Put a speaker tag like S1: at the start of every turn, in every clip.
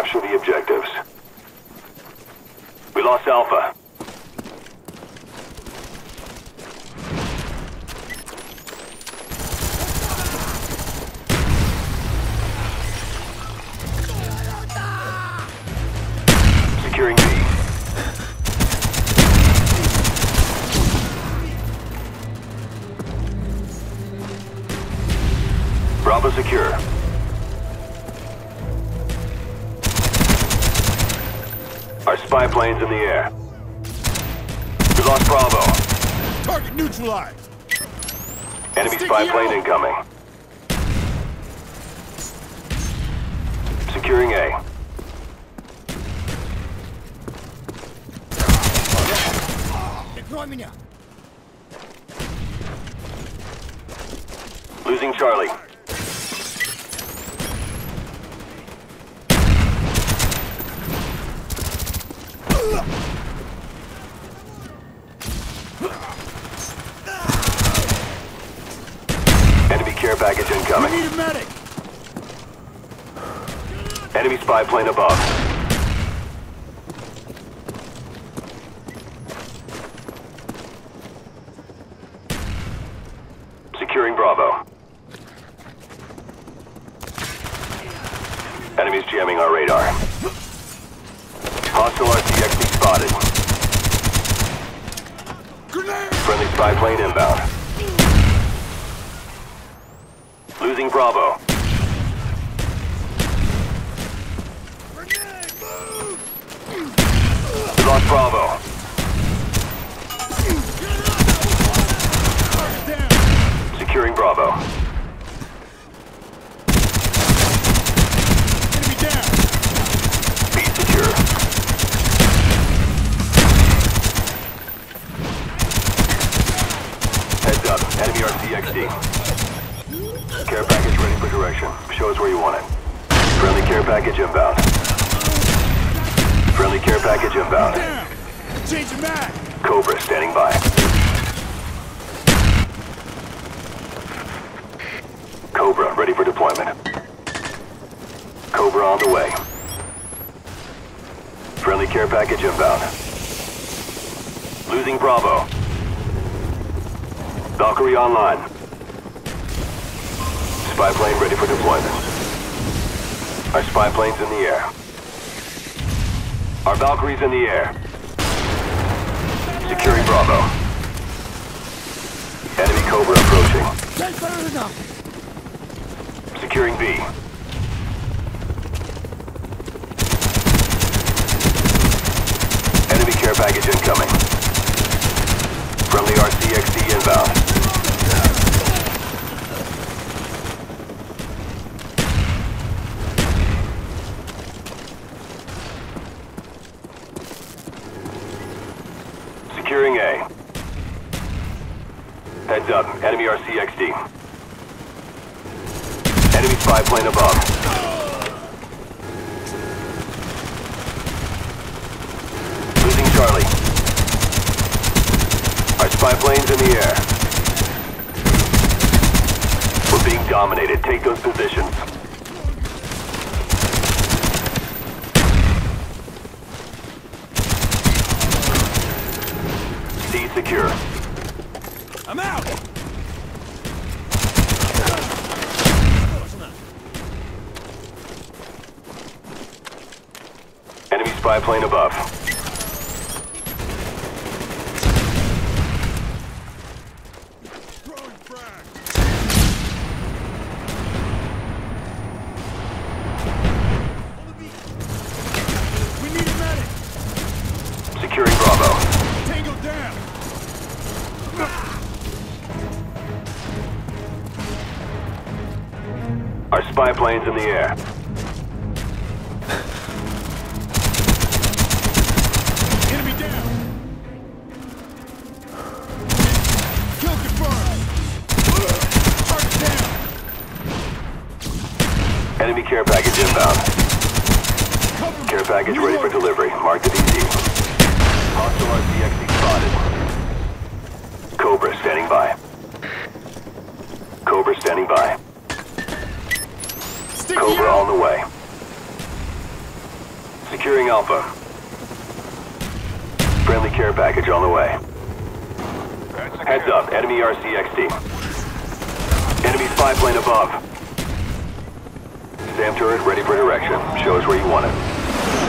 S1: capture the objectives. We lost Alpha. Securing planes in the air. We lost Bravo.
S2: Target neutralized.
S1: Enemy spy plane incoming. Securing A. Losing Charlie.
S2: Need a medic.
S1: Enemy spy plane above. Securing Bravo. Enemies jamming our radar. Hostile RCXD spotted.
S2: Grenade.
S1: Friendly spy plane inbound. Losing Bravo.
S2: Move.
S1: We lost Bravo. Securing Bravo.
S2: Enemy down.
S1: Secure. Heads up. Enemy RCXD. Care package ready for direction. Show us where you want it. Friendly care package inbound. Friendly care package inbound.
S2: Change the mag.
S1: Cobra standing by. Cobra ready for deployment. Cobra on the way. Friendly care package inbound. Losing Bravo. Valkyrie online. Spy plane ready for deployment. Our spy plane's in the air. Our Valkyrie's in the air. Securing Bravo. Enemy Cobra approaching. Securing B. Enemy care package incoming. Friendly RCXD inbound. Securing A. Heads enemy RCXD. Enemy spy plane above. Losing Charlie. Our spy plane's in the air. We're being dominated. Take those positions. C secure.
S2: I'm out.
S1: Enemy spy plane above.
S2: We need a medic.
S1: Securing Bravo.
S2: Tango down.
S1: Our spy plane's in the air.
S2: Enemy
S1: care package inbound. Care package ready for delivery. Marked at EZ. Hostile RCXD spotted. Cobra standing by. Cobra standing by. Cobra on the way. Securing Alpha. Friendly care package on the way. Heads up, enemy RCXD. Enemy spy plane above. SAM turret ready for direction. Show us where you want it.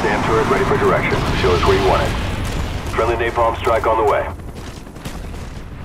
S1: SAM turret ready for direction. Show us where you want it. Friendly napalm strike on the way.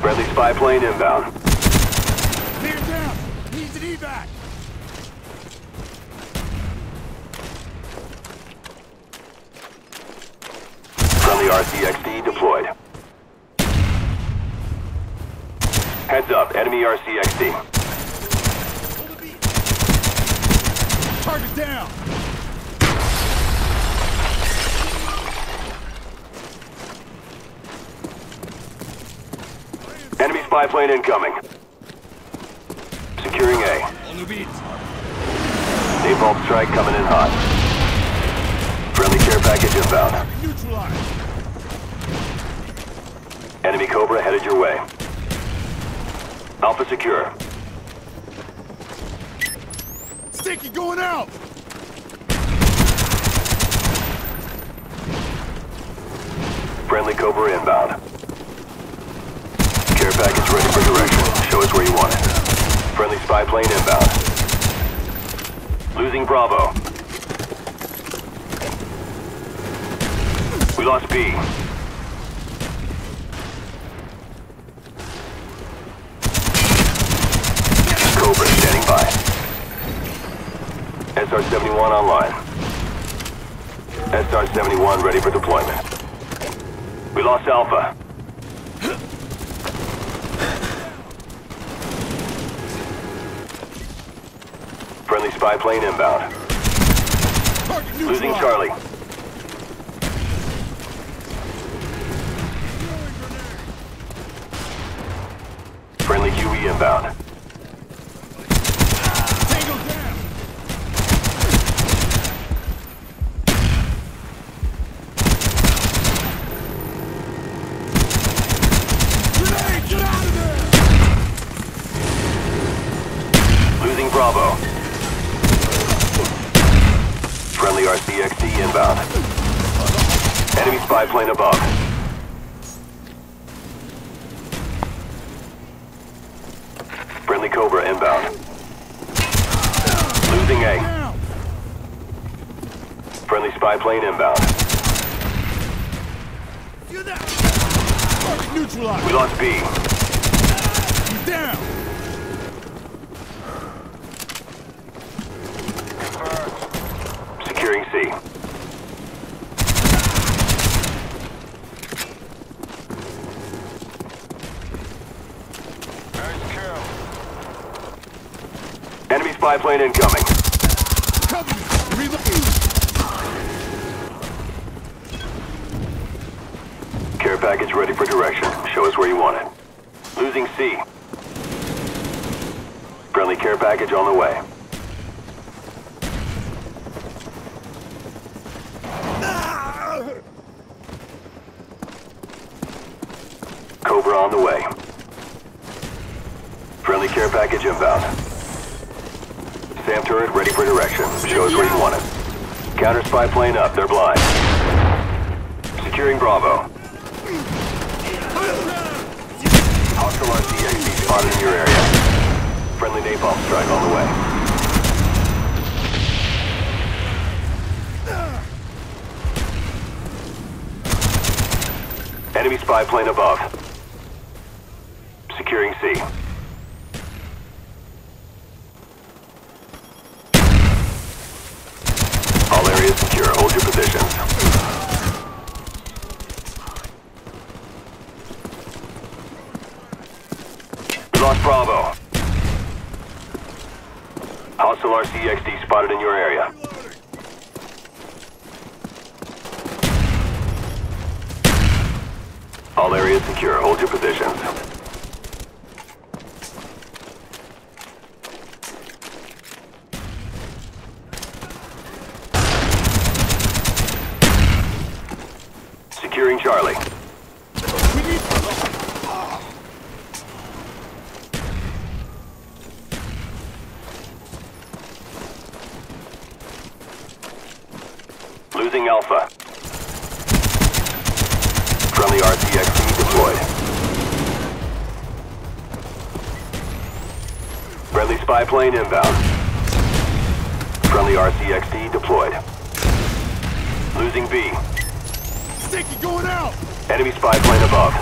S1: Friendly spy plane inbound.
S2: Clear down. Needs an evac.
S1: Friendly RCXD deployed. Heads up, enemy RCXD.
S2: Hold the beat. Target down.
S1: Enemy spy plane incoming. Securing A.
S2: On the beat.
S1: Napalm strike coming in hot. Friendly care package inbound.
S2: Neutralized.
S1: Enemy Cobra headed your way. Alpha secure.
S2: Sticky going out.
S1: Friendly Cobra inbound. Care package ready for direction. Show us where you want it. Friendly spy plane inbound. Losing Bravo. We lost B. Cobra standing by. SR-71 online. SR-71 ready for deployment. We lost Alpha. Friendly spy plane inbound. Losing Charlie. Friendly QE inbound.
S2: Tango down. Grenade, get out of there.
S1: Losing Bravo. RCXD inbound. Enemy spy plane above. Friendly Cobra inbound. Losing A. Friendly spy plane inbound. We lost B.
S2: He's down.
S1: Securing C. Enemy spy plane incoming. Care package ready for direction. Show us where you want it. Losing C. Friendly care package on the way. Cobra on the way. Friendly care package inbound. SAM turret ready for direction. Show us where you want it. Counter spy plane up. They're blind. Securing Bravo. Hostile RCXD spotted in your area. Friendly napalm strike on the way. Enemy spy plane above. Securing C. All areas secure. Hold your positions. We lost Bravo. Hostile RCXD spotted in your area. All areas secure. Hold your positions. Securing Charlie.
S2: We need.
S1: Losing Losing Alpha. Friendly RCXD deployed. Friendly spy plane inbound. Friendly RCXD deployed. Losing B.
S2: Sticky going out!
S1: Enemy spy plane above.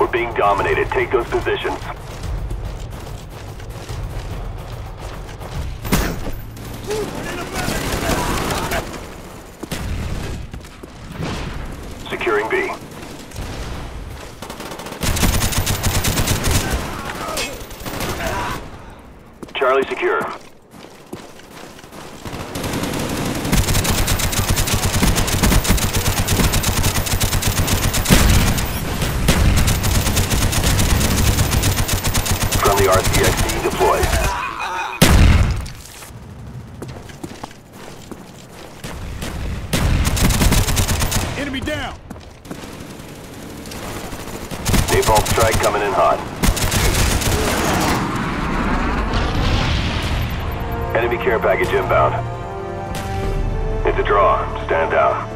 S1: We're being dominated. Take those positions. Securing B. Charlie secure. Friendly RCXD deployed.
S2: Enemy down!
S1: Napalm strike coming in hot. Enemy care package inbound. It's a draw. Stand down.